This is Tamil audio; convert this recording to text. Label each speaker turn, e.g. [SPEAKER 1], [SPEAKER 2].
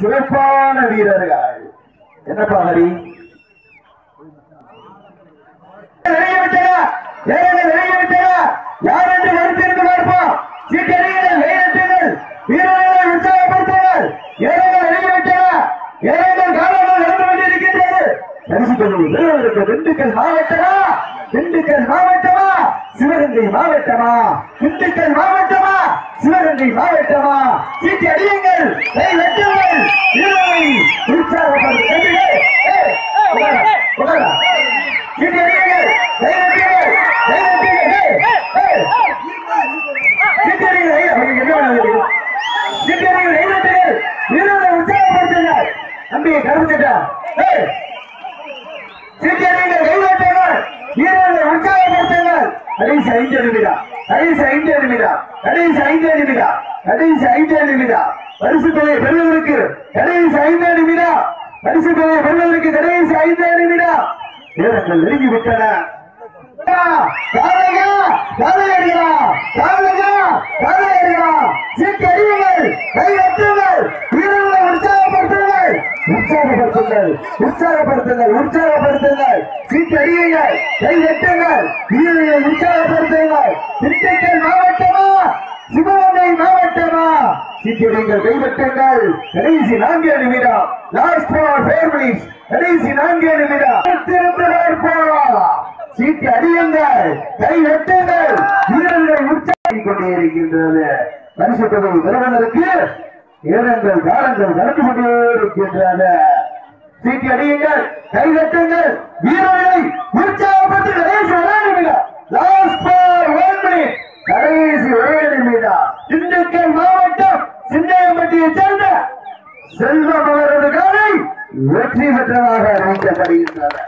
[SPEAKER 1] சிறப்பான வீரர்கள். என்னப்பா ஹரி? யார் என்று வருத்திருந்து பார்ப்போம். சீட்டறிகள் வெளியிட்டுங்கள் வீரர்களை உற்சாகப்படுத்துங்கள். ஏழைகள் வெளியிட்டா ஏழைகள் காலங்கள் நடந்து கொண்டிருக்கின்றது. திண்டுக்கல் மாவட்டமா? திண்டுக்கல் மாவட்டமா? சிவகங்கை மாவட்டமா? திண்டுக்கல் மாவட்டமா? சிவகங்கை மாவட்டமா? சீட்டி அடியுங்கள். கை வெட்டுங்கள். வீரரை உற்சாகப்படுத்துங்கள். சீட்டி அடியுங்கள். கை வெட்டுங்கள். சீட்டி அடியுங்கள். வீரரை உற்சாகப்படுத்துங்கள். வீரர்களை கடைசி ஐந்து நிமிடம். கடைசி ஐந்து நிமிடம் கடைசி ஐந்து நிமிடம் கடைசி ஐந்து நிமிடம். பரிசு தொகையை பெறுவதற்கு கடைசி ஐந்து நிமிடம். பரிசு தொகையை பெறுவதற்கு கடைசி ஐந்து நிமிடம். நேரங்கள் நெருங்கி விட்டன உற்சாகப்படுத்துங்கள். உற்சாகப்படுத்துங்கள் உற்சாகப்படுத்துங்கள் சீட்டு அடியுங்கள் கை வெட்டுங்கள் வீரர்களை உற்சாகப்படுத்துங்கள். சிவகங்கை மாவட்டமா சீட்டிடுங்கள் கை கடைசி நான்கே நிமிடம். லாஸ்ட் ஃபார் ஃபோர் மினிட்ஸ் கடைசி நான்கே நிமிடம். திரும்ப பார்ப்போம் சீட்டு அடியுங்கள். கை வெட்டுங்கள் வீரர்கள் உற்சாகி கொண்டே இருக்கின்றது. பரிசு தொகை பெறுவதற்கு நேரங்கள் காலங்கள் நடந்து கொண்டே இருக்கின்றது. சீட்டு அடியுங்கள் கை வெட்டுங்கள் வீரர்களை உற்சாகப்பட்டு கடைசி செல்வம் அவரது காலம் வெற்றி பெற்றதாக அமைக்கப்படுகின்றனர்